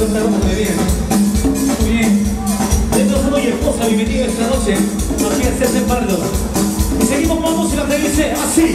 muy bien. Muy bien. Entonces, esposa, bienvenida esta noche. Aquí a César Pardo. Y seguimos vamos y la dice así.